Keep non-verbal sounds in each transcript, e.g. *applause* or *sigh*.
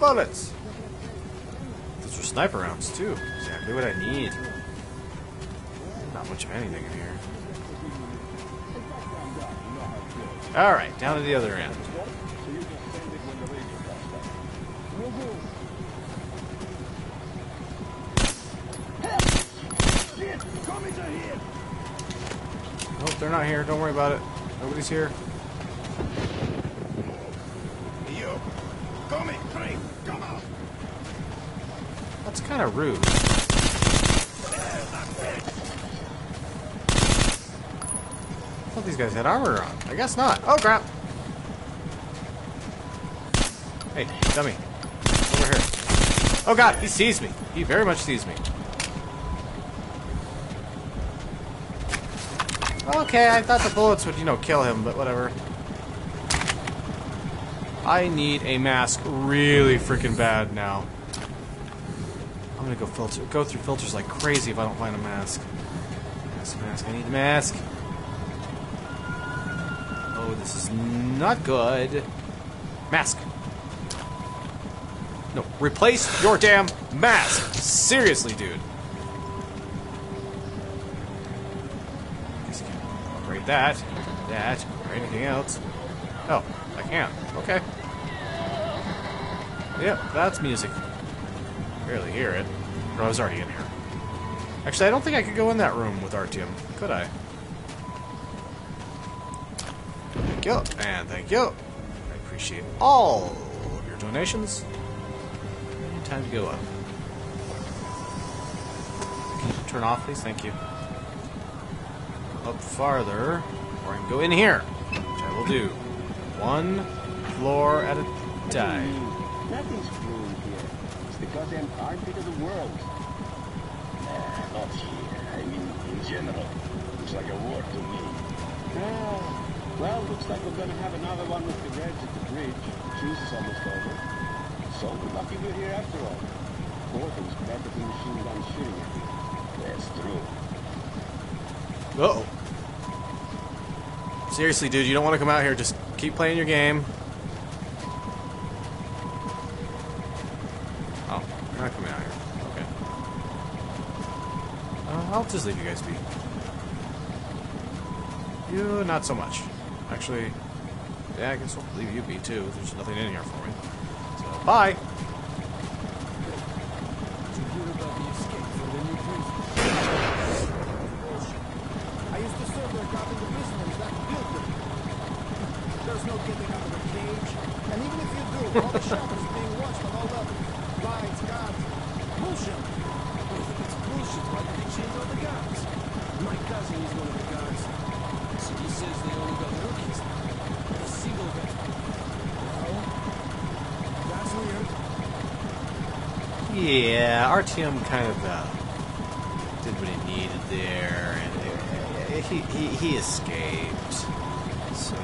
bullets. Those are sniper rounds too. Exactly what I need. Not much of anything in here. All right, down to the other end. Nope, they're not here. Don't worry about it. Nobody's here. That's kind of rude. I thought these guys had armor on. I guess not. Oh, crap. Hey, dummy. Over here. Oh, God, he sees me. He very much sees me. Okay, I thought the bullets would, you know, kill him, but whatever. I need a mask really freaking bad now. I'm gonna go filter, go through filters like crazy if I don't find a mask. Mask, mask, I need a mask. Oh, this is not good. Mask. No, replace your damn mask. Seriously, dude. Guess upgrade that, that, or anything else. Oh, Can. Okay. Yep, that's music. Barely hear it. Or I was already in here. Actually, I don't think I could go in that room with Artyom, could I? Thank you, and thank you. I appreciate all of your donations. Time to go up. Can you turn off, please? Thank you. Up farther, or I can go in here, which I will do. One floor at a time. Nothing's fluent here. It's the goddamn armpit of the world. Nah, not here. I mean, in general. Looks like a war to me. Ah, well, looks like we're gonna have another one with the Reds at the bridge. Jesus is almost over. So we're lucky we're here after all. Gordon's better than machine gun shooting at. That's true. Uh oh. Seriously, dude, you don't want to come out here. Just keep playing your game. Oh, you're not coming out here. Okay. Uh, I'll just leave you guys be. You, not so much. Actually, yeah, I guess we'll leave you be too. There's nothing in here for me. So, bye. I used to serve there dropping the prisoners that built them. There's no getting out of the cage. And even if you do, all the shelters being watched on all levels. Lights, guards. Bullshit. Well, if it's bullshit, why did they change all the guards? My cousin is one of the guards. So he says they only got rookies. A single veteran. Well, that's weird. Yeah, Artyom kind of uh, did what he needed there, and uh, he, he he escaped. So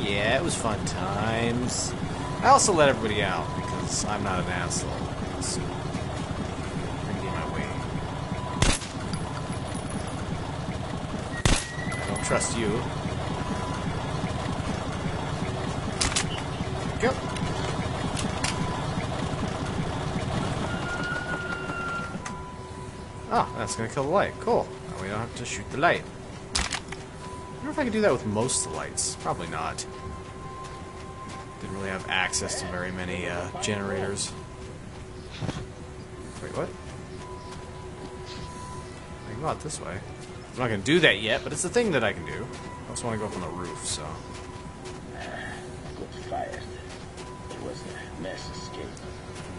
yeah, it was fun times. I also let everybody out because I'm not an asshole. So I'm get my way. I don't trust you. Go. Oh, that's gonna kill the light. Cool. Now we don't have to shoot the light. I wonder if I could do that with most lights. Probably not. Didn't really have access to very many uh, generators. Wait, what? I can go out this way. I'm not gonna do that yet, but it's a thing that I can do. I also want to go up on the roof, so. Got fired. It was a mass escape.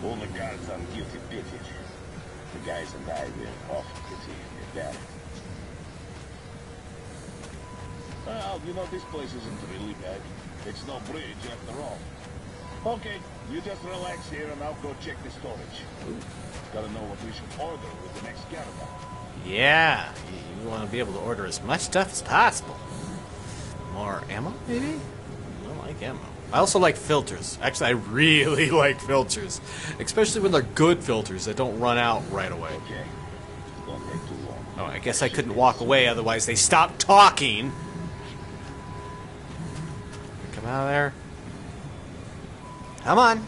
All the guards on guilty pitted. The guys and I were off pretty bad. Well, you know, this place isn't really bad. It's no bridge after all. Okay, you just relax here and I'll go check the storage. Gotta know what we should order with the next caravan. Yeah, you, you want to be able to order as much stuff as possible. More ammo, maybe? I like ammo. I also like filters. Actually, I really *laughs* like filters, especially when they're good filters that don't run out right away. Okay. Don't take too long. Oh, I guess I couldn't walk away, otherwise they stopped talking. Come out of there. Come on.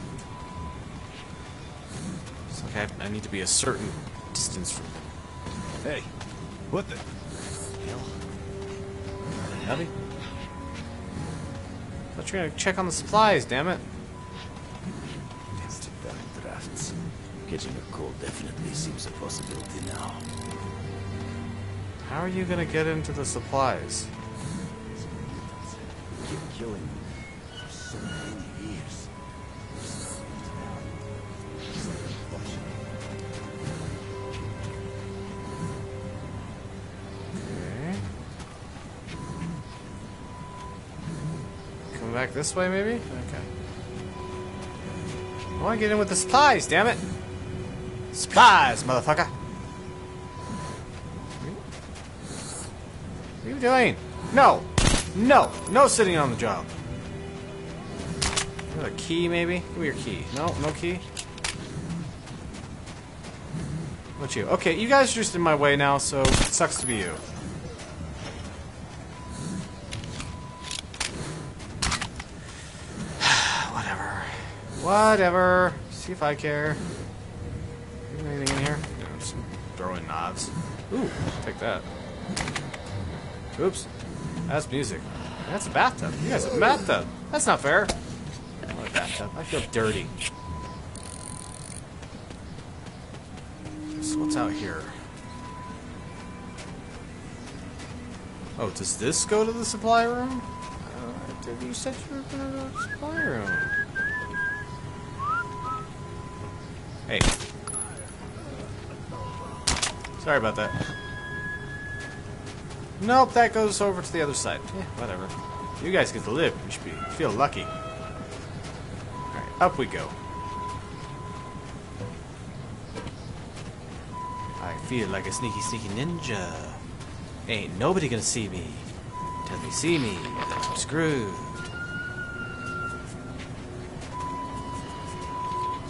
Okay, I need to be a certain distance from. Hey, what the? Hell. Heavy? Thought you were gonna check on the supplies, damn it. Let's down the drafts. Catching a cold definitely seems a possibility now. How are you gonna get into the supplies? Keep killing me for so many years. Come back this way, maybe? Okay. I want to get in with the supplies, damn it! Supplies, motherfucker! What are you doing? No! No! No sitting on the job! A key, maybe? Give me your key. No? No key? What you? Okay, you guys are just in my way now, so it sucks to be you. *sighs* Whatever. Whatever. See if I care. Anything in here? Just throwing knobs. Ooh, take that. Oops. That's music. That's a bathtub. You guys have a bathtub. That's not fair. I feel dirty. So what's out here? Oh, does this go to the supply room? Uh, you said you were going to the supply room? Hey. Sorry about that. Nope, that goes over to the other side. Yeah, whatever. You guys get to live. You should be feel lucky. Up we go. I feel like a sneaky, sneaky ninja. Ain't nobody gonna see me. Till they see me, then I'm screwed.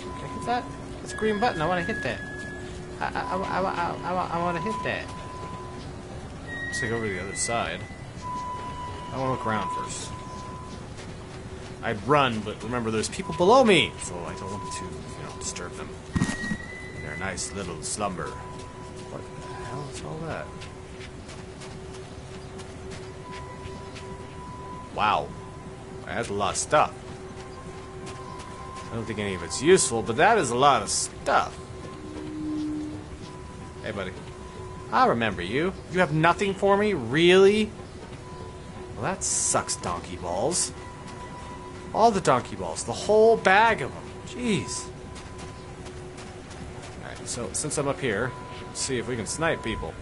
Can I hit that? It's a green button. I want to hit that. I, I, I, I, I, I, to hit that. Let's take over to the other side. I want to look around first. I'd run, but remember, there's people below me, so I don't want to, you know, disturb them. in Their nice little slumber. What the hell is all that? Wow. That's a lot of stuff. I don't think any of it's useful, but that is a lot of stuff. Hey, buddy. I remember you. You have nothing for me? Really? Well, that sucks, donkey balls. All the donkey balls. The whole bag of them. Jeez. Alright, so since I'm up here, see if we can snipe people.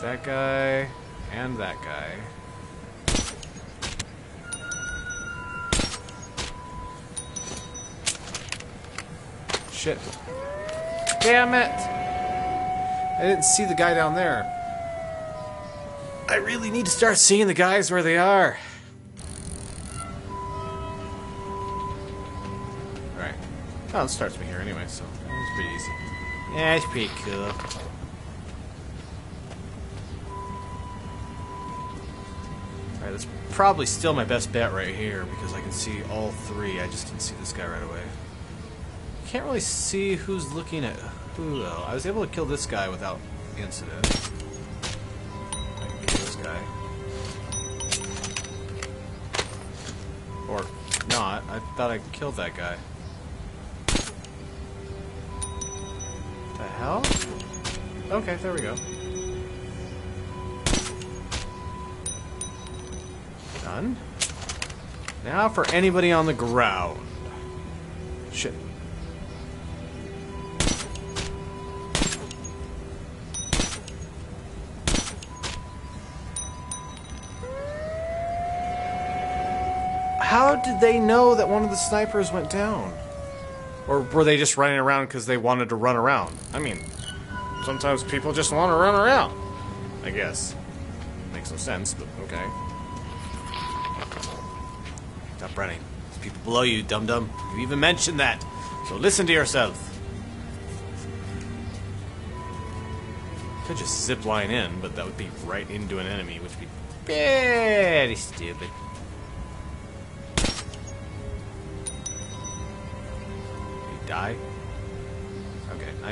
That guy and that guy. Shit. Damn it! I didn't see the guy down there. I really need to start seeing the guys where they are. Oh, it starts me here anyway, so it's pretty easy. Yeah, it's pretty cool. Alright, that's probably still my best bet right here because I can see all three. I just didn't see this guy right away. Can't really see who's looking at who though. I was able to kill this guy without incident. I can kill this guy. Or not. I thought I killed that guy. Hell? Okay, there we go. Done. Now for anybody on the ground. Shit. How did they know that one of the snipers went down? Or were they just running around because they wanted to run around? I mean, sometimes people just want to run around. I guess. Makes no sense, but okay. Stop running. There's people below you, dum dum. You even mentioned that. So listen to yourself. Could just zip line in, but that would be right into an enemy, which would be very stupid.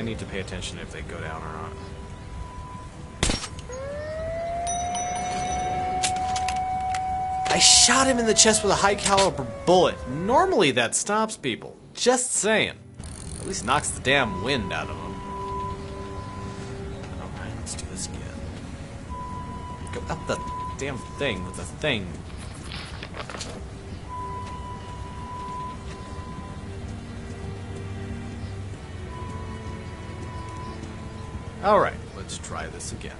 I need to pay attention if they go down or not. I shot him in the chest with a high caliber bullet. Normally that stops people. Just saying. At least knocks the damn wind out of them. Alright, let's do this again. Go up the damn thing with the thing. Alright, let's try this again.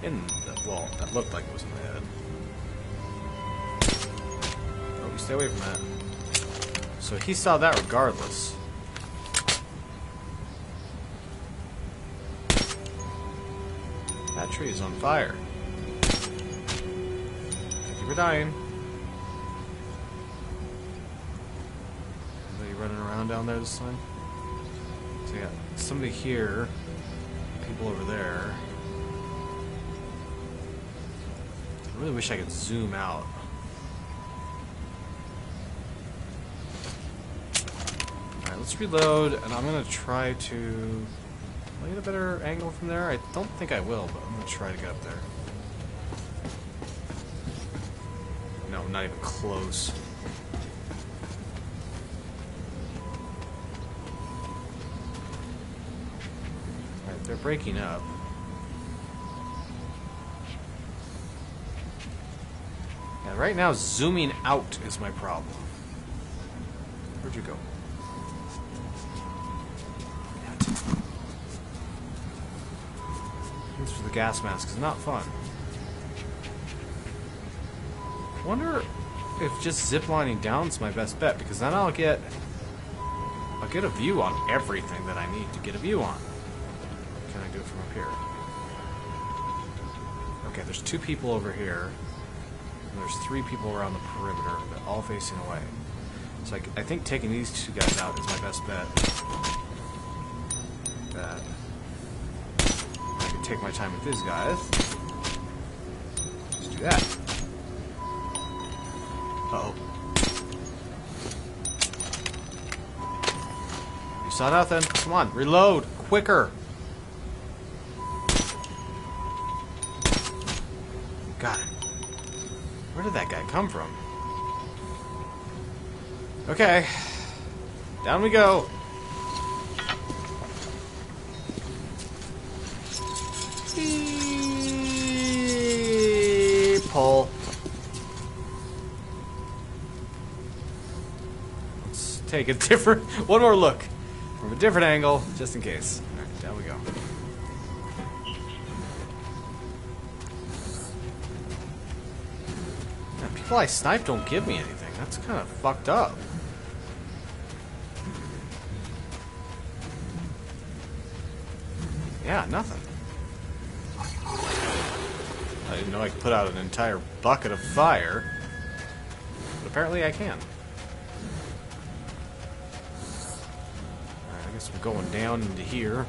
In the wall. That looked like it was in the head. Oh, you stay away from that. So he saw that regardless. That tree is on fire. Thank you for dying. Anybody running around down there this time? So yeah, somebody here, people over there. I really wish I could zoom out. Alright, let's reload, and I'm gonna try to... I get a better angle from there? I don't think I will, but I'm gonna try to get up there. No, not even close. They're breaking up. Right now zooming out is my problem. Where'd you go? Thanks for the gas mask. It's not fun. Wonder if just ziplining down is my best bet because then I'll get I'll get a view on everything that I need to get a view on. I do it from up here? Okay, there's two people over here. And there's three people around the perimeter, all facing away. So I, I think taking these two guys out is my best bet. That. I can take my time with these guys. Just do that. Uh oh. You saw nothing. Come on, reload quicker. God. Where did that guy come from? Okay. Down we go. Pull. Let's take a *laughs* different, one more look from a different angle, just in case. All right, down we go. I snipe don't give me anything. That's kind of fucked up. Yeah, nothing. I didn't know I could put out an entire bucket of fire. But apparently I can. Alright, I guess I'm going down into here.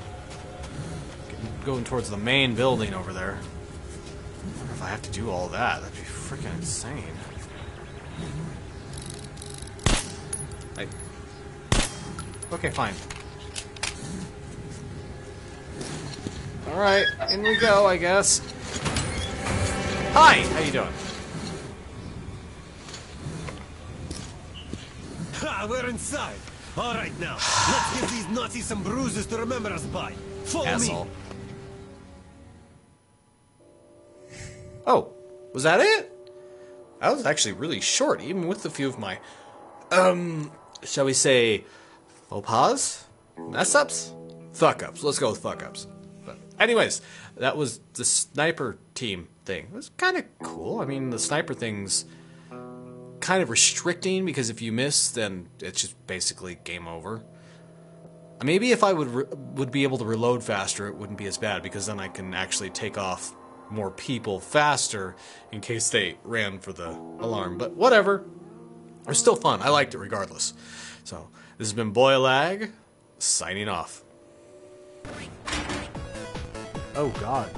Getting, going towards the main building over there. I wonder if I have to do all that. That'd be freaking insane. I... Okay, fine. Alright, in we go, I guess. Hi! How you doing? Ha, we're inside. All right now, let's give these Nazis some bruises to remember us by. Follow Asshole. me. Oh, was that it? That was actually really short, even with a few of my, um, shall we say, faux pas? Mess ups? Fuck ups. Let's go with fuck ups. But anyways, that was the sniper team thing. It was kind of cool. I mean, the sniper thing's kind of restricting because if you miss, then it's just basically game over. Maybe if I would would be able to reload faster, it wouldn't be as bad because then I can actually take off more people faster in case they ran for the alarm. But whatever. It was still fun. I liked it regardless. So, this has been Boy Lag signing off. Oh god.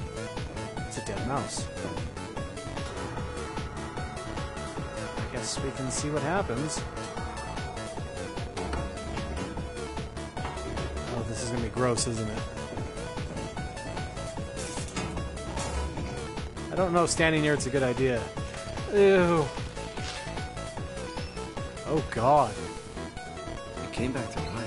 It's a dead mouse. I guess we can see what happens. Oh, this is gonna be gross, isn't it? I don't know if standing near it's a good idea. Ew. Oh god. It came back to life.